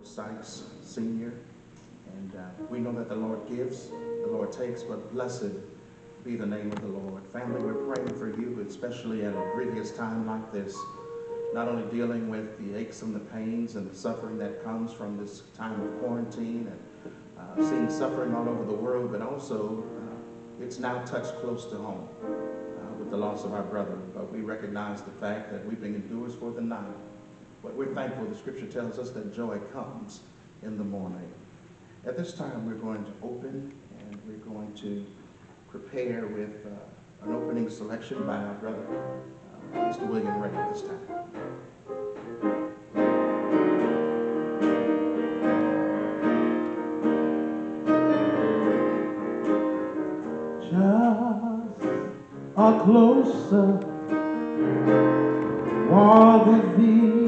Lord Sykes Sr. And uh, we know that the Lord gives, the Lord takes, but blessed be the name of the Lord. Family, we're praying for you, especially at a grievous time like this. Not only dealing with the aches and the pains and the suffering that comes from this time of quarantine and uh, seeing suffering all over the world, but also uh, it's now touched close to home uh, with the loss of our brother. But we recognize the fact that we've weeping endures for the night. But we're thankful the scripture tells us that joy comes in the morning. At this time, we're going to open and we're going to prepare with uh, an opening selection by our brother, uh, Mr. William Ray, this time. Just a closer walk with thee.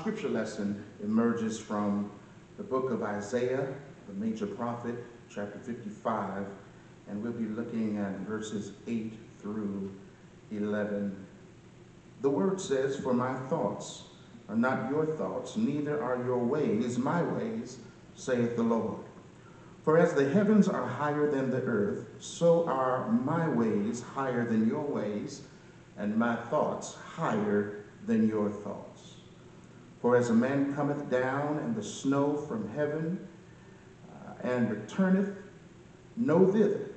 Scripture lesson emerges from the book of Isaiah, the major prophet, chapter 55, and we'll be looking at verses 8 through 11. The word says, For my thoughts are not your thoughts, neither are your ways my ways, saith the Lord. For as the heavens are higher than the earth, so are my ways higher than your ways, and my thoughts higher than your thoughts. For as a man cometh down and the snow from heaven, uh, and returneth no thither,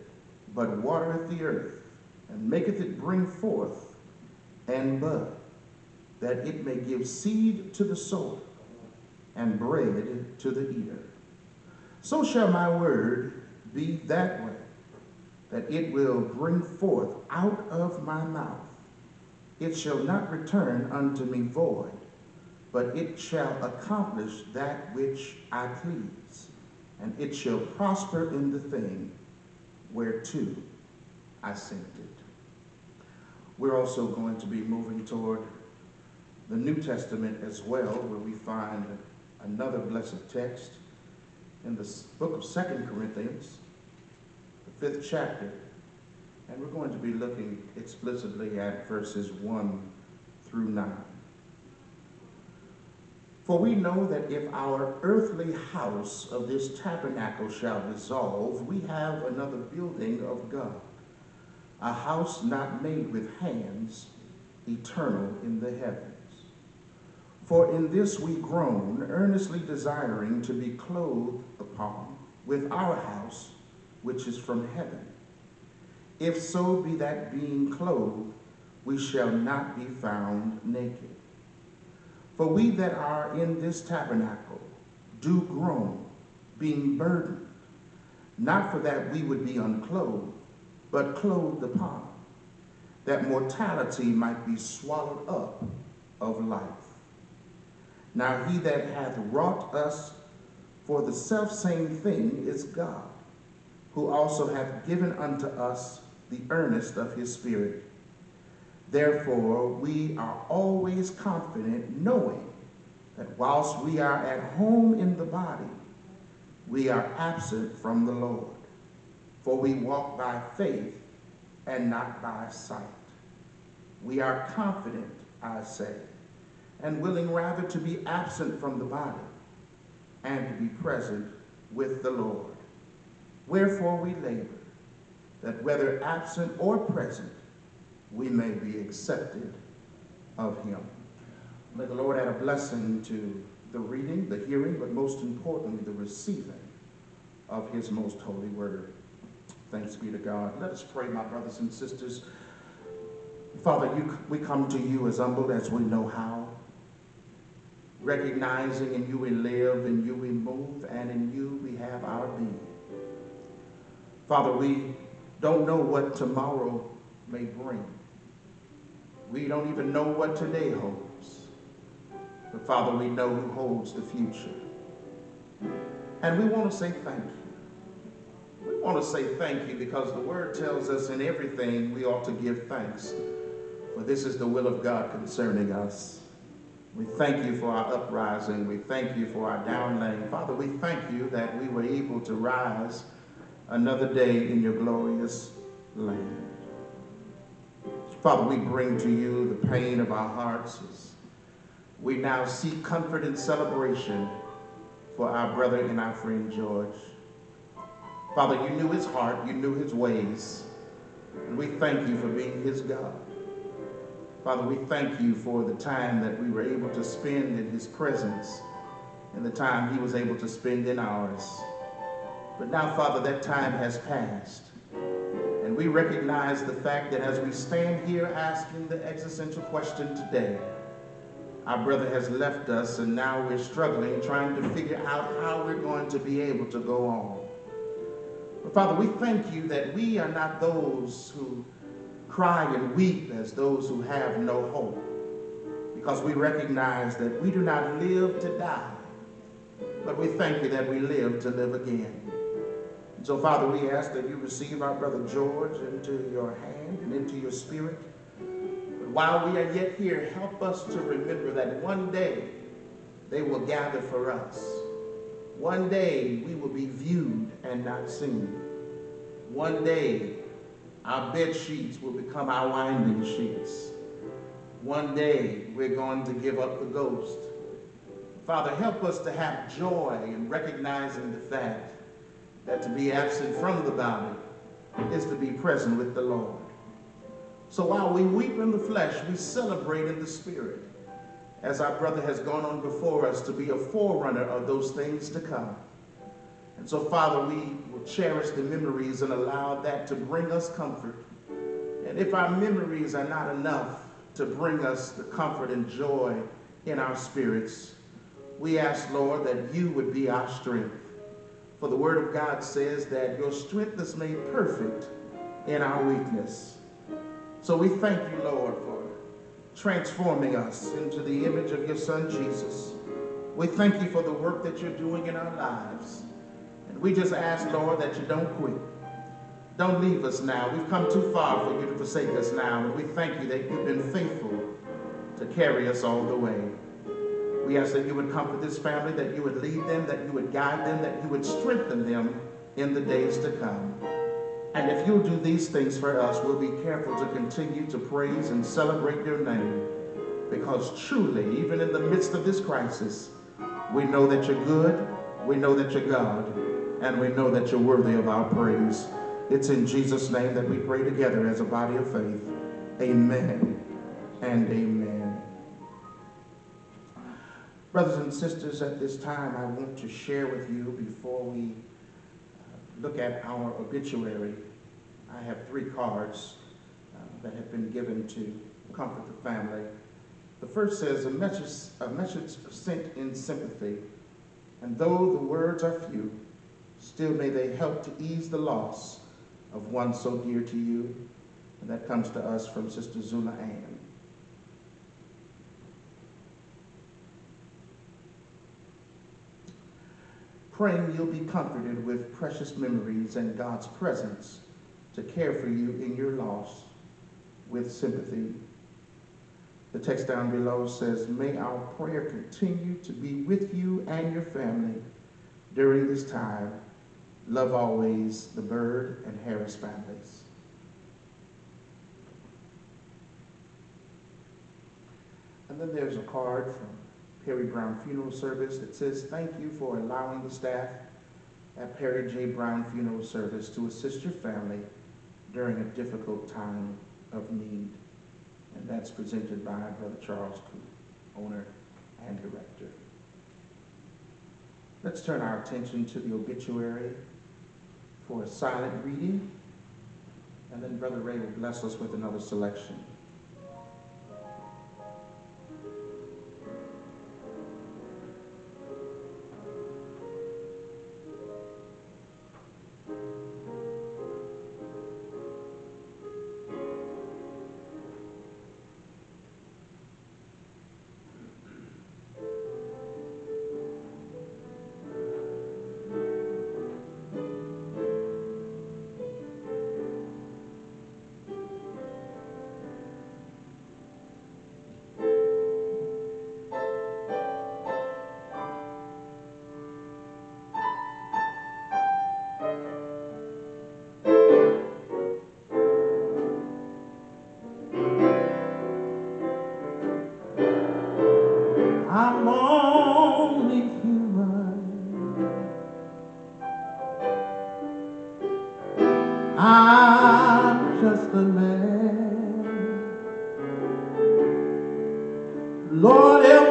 but watereth the earth, and maketh it bring forth and bud, that it may give seed to the sower, and bread to the eater. So shall my word be that way, that it will bring forth out of my mouth. It shall not return unto me void, but it shall accomplish that which I please, and it shall prosper in the thing whereto I sent it. We're also going to be moving toward the New Testament as well, where we find another blessed text in the book of Second Corinthians, the fifth chapter, and we're going to be looking explicitly at verses 1 through 9. For we know that if our earthly house of this tabernacle shall dissolve, we have another building of God, a house not made with hands, eternal in the heavens. For in this we groan, earnestly desiring to be clothed upon with our house, which is from heaven. If so be that being clothed, we shall not be found naked. For we that are in this tabernacle do groan, being burdened, not for that we would be unclothed, but clothed upon, that mortality might be swallowed up of life. Now he that hath wrought us for the selfsame thing is God, who also hath given unto us the earnest of his Spirit. Therefore, we are always confident, knowing that whilst we are at home in the body, we are absent from the Lord. For we walk by faith and not by sight. We are confident, I say, and willing rather to be absent from the body and to be present with the Lord. Wherefore we labor, that whether absent or present, we may be accepted of him. May the Lord add a blessing to the reading, the hearing, but most importantly, the receiving of his most holy word. Thanks be to God. Let us pray, my brothers and sisters. Father, you, we come to you as humble as we know how, recognizing in you we live, in you we move, and in you we have our being. Father, we don't know what tomorrow may bring. We don't even know what today holds. But Father, we know who holds the future. And we want to say thank you. We want to say thank you because the word tells us in everything we ought to give thanks. For this is the will of God concerning us. We thank you for our uprising. We thank you for our downlaying. Father, we thank you that we were able to rise another day in your glorious land. Father, we bring to you the pain of our hearts we now seek comfort and celebration for our brother and our friend George. Father, you knew his heart, you knew his ways, and we thank you for being his God. Father, we thank you for the time that we were able to spend in his presence and the time he was able to spend in ours. But now, Father, that time has passed. And we recognize the fact that as we stand here asking the existential question today, our brother has left us and now we're struggling trying to figure out how we're going to be able to go on. But Father, we thank you that we are not those who cry and weep as those who have no hope. Because we recognize that we do not live to die, but we thank you that we live to live again. So, Father, we ask that you receive our brother George into your hand and into your spirit. But while we are yet here, help us to remember that one day they will gather for us. One day we will be viewed and not seen. One day our bed sheets will become our winding sheets. One day we're going to give up the ghost. Father, help us to have joy in recognizing the fact that to be absent from the body is to be present with the Lord. So while we weep in the flesh, we celebrate in the spirit, as our brother has gone on before us to be a forerunner of those things to come. And so, Father, we will cherish the memories and allow that to bring us comfort. And if our memories are not enough to bring us the comfort and joy in our spirits, we ask, Lord, that you would be our strength. For the word of God says that your strength is made perfect in our weakness. So we thank you, Lord, for transforming us into the image of your son, Jesus. We thank you for the work that you're doing in our lives. And we just ask, Lord, that you don't quit. Don't leave us now. We've come too far for you to forsake us now. And we thank you that you've been faithful to carry us all the way. We ask that you would comfort this family, that you would lead them, that you would guide them, that you would strengthen them in the days to come. And if you'll do these things for us, we'll be careful to continue to praise and celebrate your name. Because truly, even in the midst of this crisis, We know that you're good. We know that you're God. And we know that you're worthy of our praise. It's in Jesus' name that we pray together as a body of faith. Amen and amen. Brothers and sisters, at this time, I want to share with you before we uh, look at our obituary. I have three cards uh, that have been given to comfort the family. The first says, a message, a message sent in sympathy, and though the words are few, still may they help to ease the loss of one so dear to you. And that comes to us from Sister Zula Ann. Praying you'll be comforted with precious memories and God's presence to care for you in your loss with sympathy. The text down below says, May our prayer continue to be with you and your family during this time. Love always the Bird and Harris families. And then there's a card from Perry Brown Funeral Service that says, Thank you for allowing the staff at Perry J. Brown Funeral Service to assist your family during a difficult time of need. And that's presented by Brother Charles Koo, owner and director. Let's turn our attention to the obituary for a silent reading, and then Brother Ray will bless us with another selection.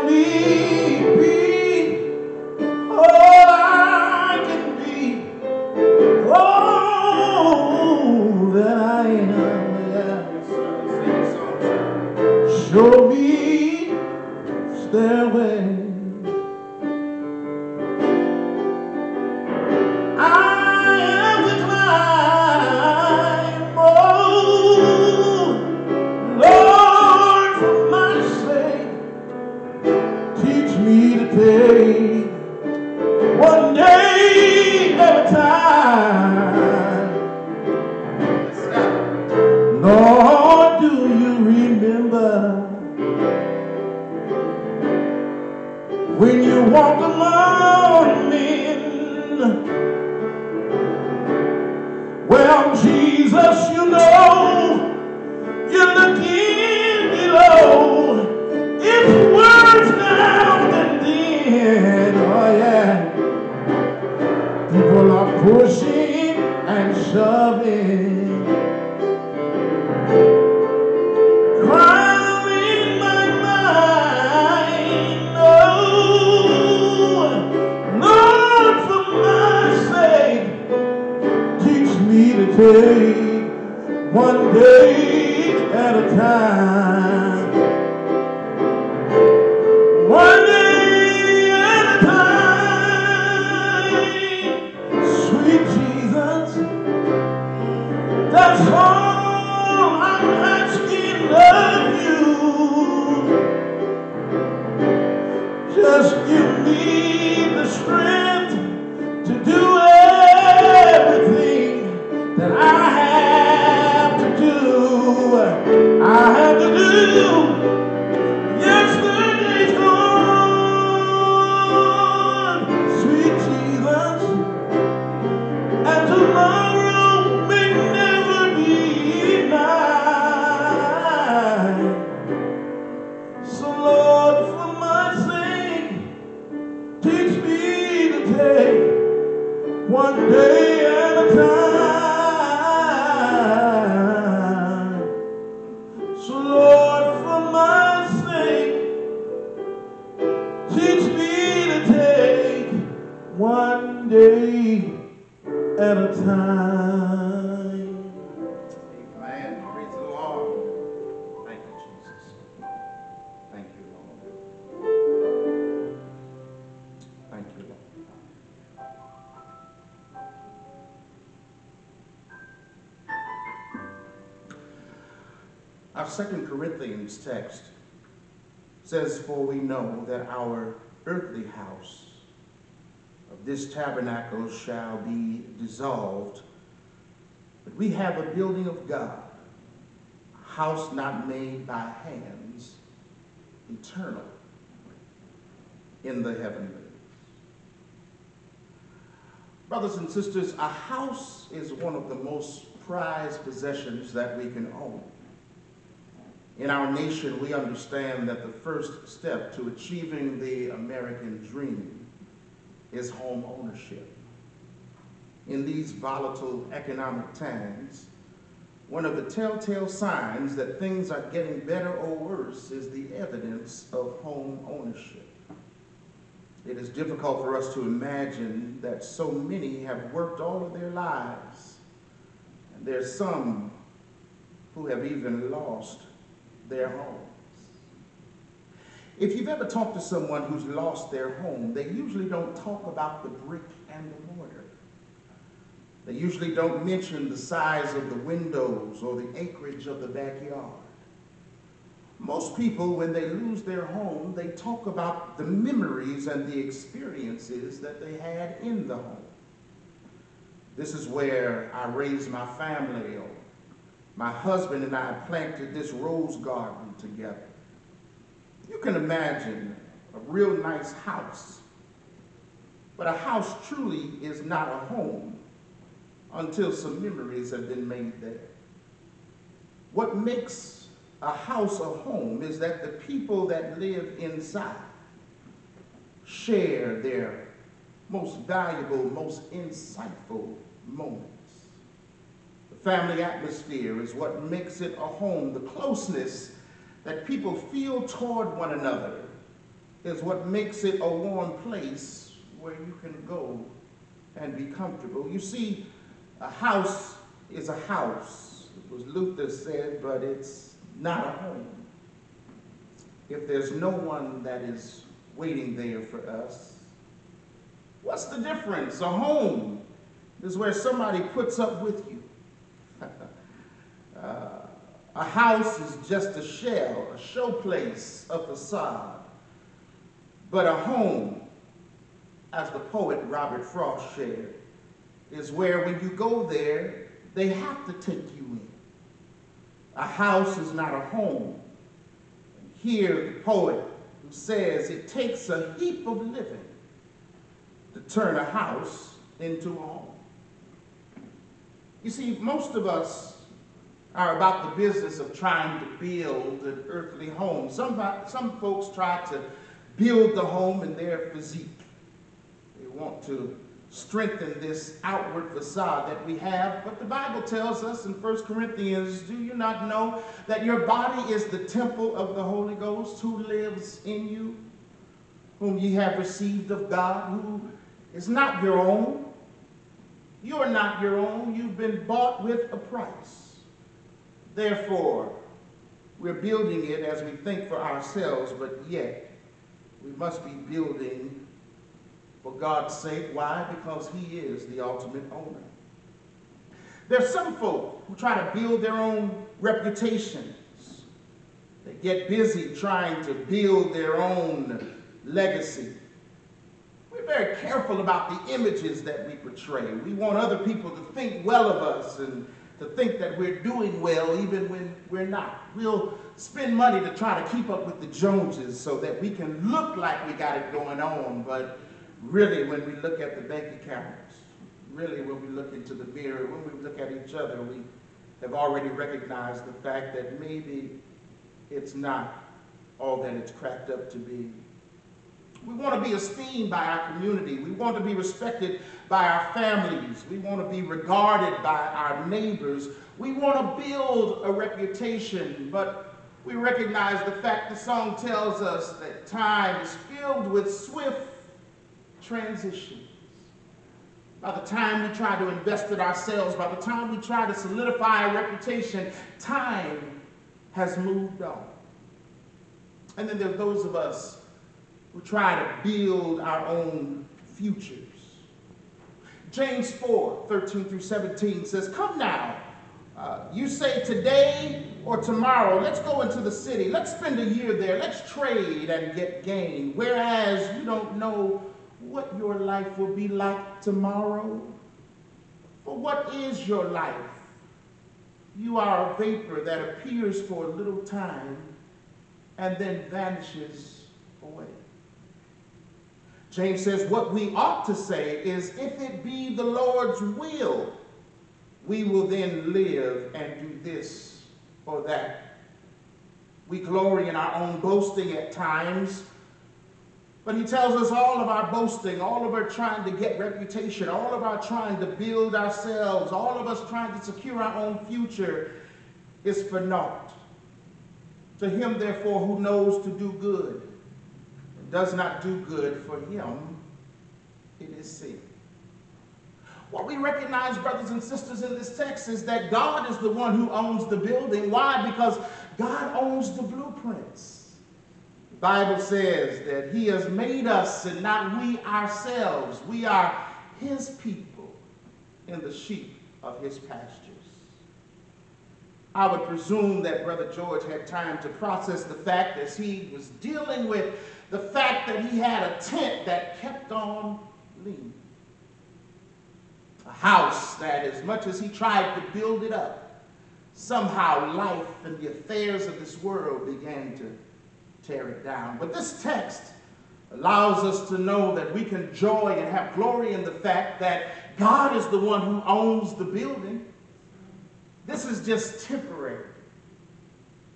Me remember? when you walk among men. Well, Jesus, you know, one day at a time. Our Second Corinthians text says, For we know that our earthly house of this tabernacle shall be dissolved, but we have a building of God, a house not made by hands, eternal in the heavenlies. Brothers and sisters, a house is one of the most prized possessions that we can own. In our nation, we understand that the first step to achieving the American dream is home ownership. In these volatile economic times, one of the telltale signs that things are getting better or worse is the evidence of home ownership. It is difficult for us to imagine that so many have worked all of their lives. And there's some who have even lost their homes. If you've ever talked to someone who's lost their home, they usually don't talk about the brick and the mortar. They usually don't mention the size of the windows or the acreage of the backyard. Most people, when they lose their home, they talk about the memories and the experiences that they had in the home. This is where I raised my family, or my husband and I planted this rose garden together. You can imagine a real nice house, but a house truly is not a home until some memories have been made there. What makes a house, a home, is that the people that live inside share their most valuable, most insightful moments. Family atmosphere is what makes it a home. The closeness that people feel toward one another is what makes it a warm place where you can go and be comfortable. You see, a house is a house. It was Luther said, but it's not a home. If there's no one that is waiting there for us, what's the difference? A home is where somebody puts up with you. Uh, a house is just a shell, a showplace, a facade. But a home, as the poet Robert Frost shared, is where when you go there, they have to take you in. A house is not a home. Here, the poet who says it takes a heap of living to turn a house into a home. You see, most of us are about the business of trying to build an earthly home. Some, some folks try to build the home in their physique. They want to strengthen this outward facade that we have. But the Bible tells us in 1 Corinthians, do you not know that your body is the temple of the Holy Ghost who lives in you, whom ye have received of God, who is not your own? You are not your own. You've been bought with a price. Therefore, we're building it as we think for ourselves, but yet we must be building for God's sake. Why? Because he is the ultimate owner. There's some folk who try to build their own reputations. They get busy trying to build their own legacy. We're very careful about the images that we portray. We want other people to think well of us and to think that we're doing well even when we're not. We'll spend money to try to keep up with the Joneses so that we can look like we got it going on, but really when we look at the bank accounts, really when we look into the mirror, when we look at each other, we have already recognized the fact that maybe it's not all that it's cracked up to be. We want to be esteemed by our community. We want to be respected by our families. We want to be regarded by our neighbors. We want to build a reputation, but we recognize the fact the song tells us that time is filled with swift transitions. By the time we try to invest in ourselves, by the time we try to solidify a reputation, time has moved on. And then there are those of us who try to build our own futures. James 4, 13 through 17 says, Come now, uh, you say today or tomorrow, let's go into the city, let's spend a year there, let's trade and get gain. Whereas you don't know what your life will be like tomorrow. For what is your life? You are a vapor that appears for a little time and then vanishes away. James says, What we ought to say is, if it be the Lord's will, we will then live and do this or that. We glory in our own boasting at times, but he tells us all of our boasting, all of our trying to get reputation, all of our trying to build ourselves, all of us trying to secure our own future is for naught. To him, therefore, who knows to do good does not do good, for him it is sin. What we recognize, brothers and sisters, in this text is that God is the one who owns the building. Why? Because God owns the blueprints. The Bible says that he has made us and not we ourselves. We are his people and the sheep of his pastures. I would presume that Brother George had time to process the fact as he was dealing with the fact that he had a tent that kept on leaning. A house that, as much as he tried to build it up, somehow life and the affairs of this world began to tear it down. But this text allows us to know that we can joy and have glory in the fact that God is the one who owns the building. This is just temporary.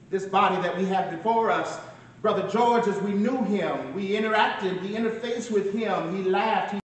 This body that we have before us, Brother George, as we knew him, we interacted, we interfaced with him, he laughed, he